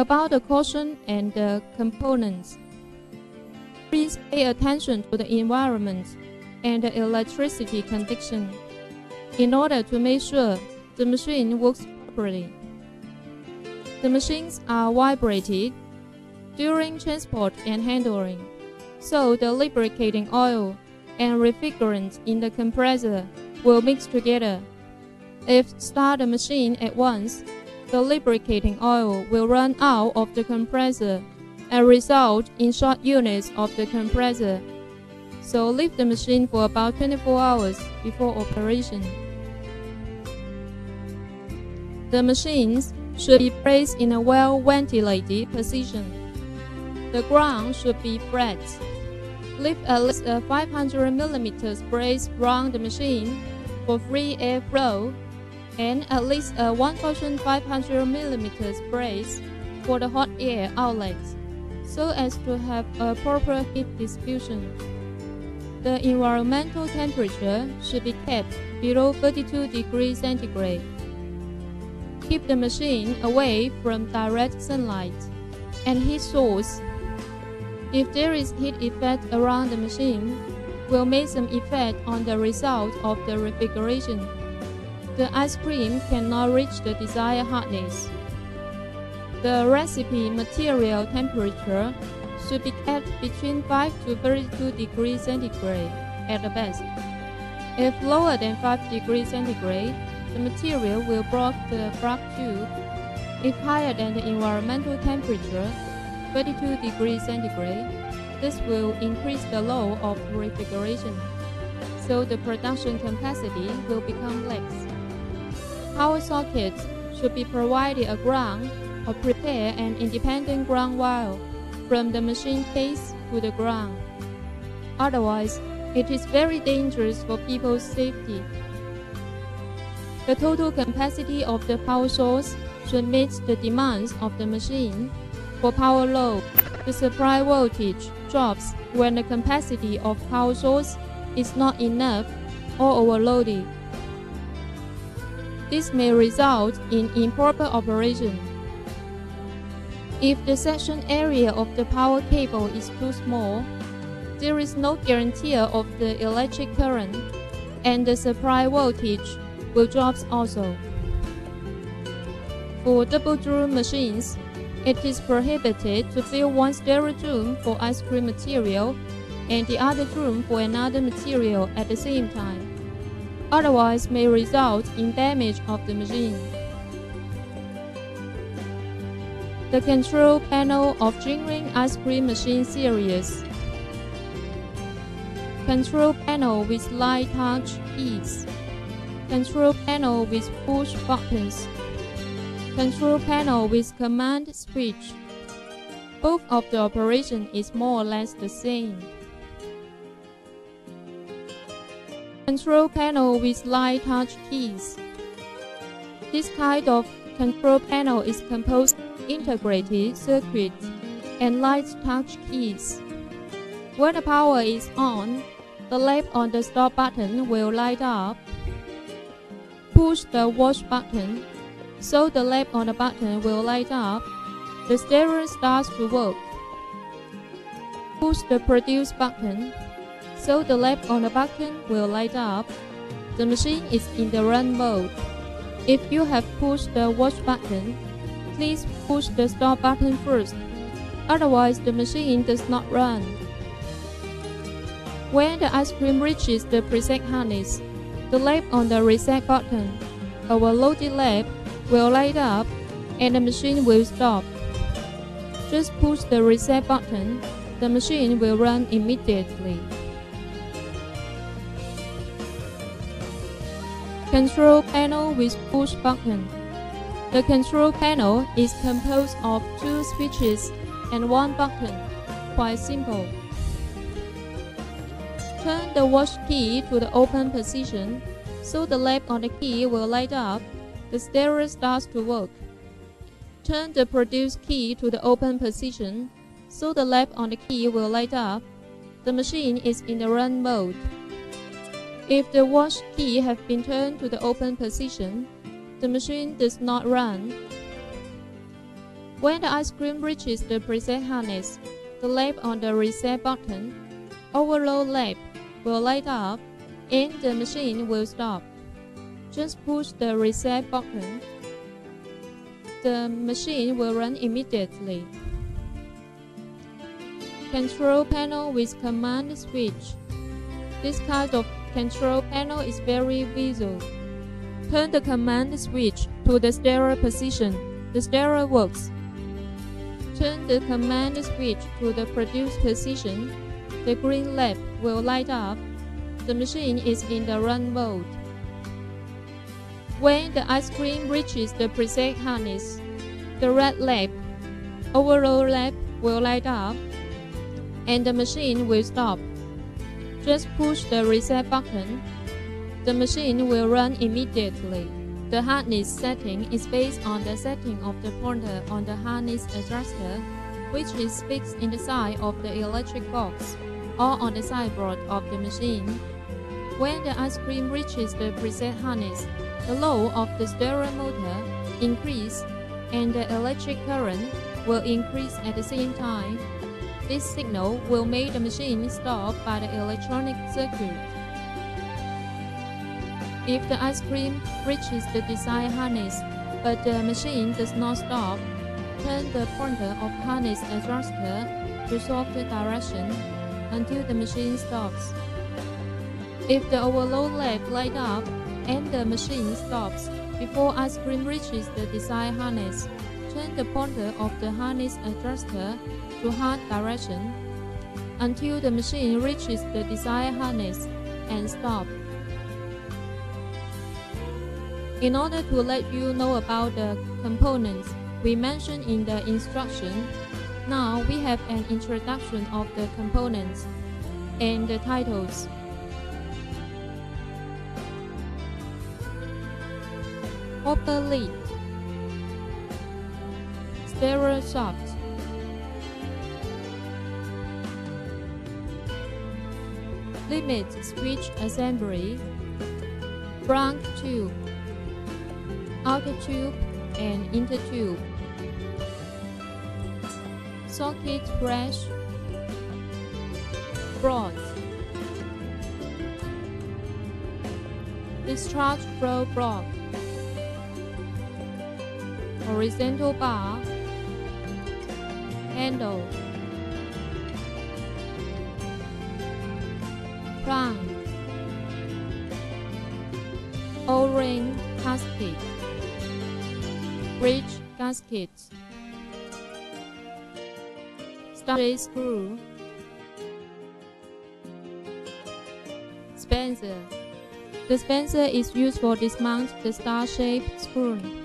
About the caution and the components. Please pay attention to the environment and the electricity condition in order to make sure the machine works properly. The machines are vibrated during transport and handling, so the lubricating oil and refrigerant in the compressor will mix together. If start the machine at once, the lubricating oil will run out of the compressor and result in short units of the compressor. So leave the machine for about 24 hours before operation. The machines should be placed in a well-ventilated position. The ground should be flat. Leave at least a 500 mm space around the machine for free airflow and at least a 1500 mm brace for the hot air outlets so as to have a proper heat distribution. The environmental temperature should be kept below 32 degrees centigrade. Keep the machine away from direct sunlight and heat source. If there is heat effect around the machine, will make some effect on the result of the refrigeration. The ice cream cannot reach the desired hardness. The recipe material temperature should be kept between 5 to 32 degrees centigrade at the best. If lower than 5 degrees centigrade, the material will block the plug tube. If higher than the environmental temperature, 32 degrees centigrade, this will increase the load of refrigeration, so the production capacity will become less. Power sockets should be provided a ground or prepare an independent ground wire from the machine case to the ground. Otherwise, it is very dangerous for people's safety. The total capacity of the power source should meet the demands of the machine. For power load, the supply voltage drops when the capacity of power source is not enough or overloaded. This may result in improper operation. If the section area of the power cable is too small, there is no guarantee of the electric current, and the supply voltage will drop also. For double drum machines, it is prohibited to fill one stereo drum for ice cream material and the other drum for another material at the same time. Otherwise may result in damage of the machine. the control panel of Jingling ice cream machine series. Control panel with light touch keys. Control panel with push buttons. Control panel with command switch. Both of the operation is more or less the same. Control panel with light touch keys. This kind of control panel is composed integrated circuits, and light touch keys. When the power is on, the lamp on the stop button will light up. Push the watch button, so the lamp on the button will light up. The stereo starts to work. Push the produce button, so the lamp on the button will light up. The machine is in the run mode. If you have pushed the watch button, please push the stop button first, otherwise the machine does not run. When the ice cream reaches the preset hardness, the lamp on the reset button, our loaded lamp, will light up and the machine will stop. Just push the reset button, the machine will run immediately. Control panel with push button. The control panel is composed of two switches and one button. Quite simple. Turn the watch key to the open position, so the lamp on the key will light up. The stereo starts to work. Turn the produce key to the open position, so the lamp on the key will light up. The machine is in the run mode. If the watch key has been turned to the open position, the machine does not run. When the ice cream reaches the preset hardness, the lamp on the reset button, overload lamp will light up and the machine will stop. Just push the reset button. The machine will run immediately. Control panel with command switch. This kind of control panel is very visual. Turn the command switch to the stereo position. The stereo works. Turn the command switch to the produce position. The green lamp will light up. The machine is in the run mode. When the ice cream reaches the preset hardness, the red lamp, overload lamp will light up, and the machine will stop. Just push the reset button. The machine will run immediately. The hardness setting is based on the setting of the pointer on the hardness adjuster, which is fixed in the side of the electric box or on the sideboard of the machine. When the ice cream reaches the preset hardness, the load of the stereo motor increase and the electric current will increase at the same time. This signal will make the machine stop by the electronic circuit. If the ice cream reaches the desired hardness, but the machine does not stop, turn the pointer of hardness adjuster to swap the direction until the machine stops. If the overload lamp light up and the machine stops before ice cream reaches the desired hardness, turn the pointer of the harness adjuster to hard direction until the machine reaches the desired hardness and stop. In order to let you know about the components we mentioned in the instruction, now we have an introduction of the components and the titles. Hopper lid Stereo shaft Limit switch assembly Blank tube outer tube and inner tube. Socket brush, broad. Discharge flow block. Horizontal bar. Handle. Plug. O-ring gasket bridge gasket, starter screw, spencer. The spencer is used for dismount the star-shaped screw.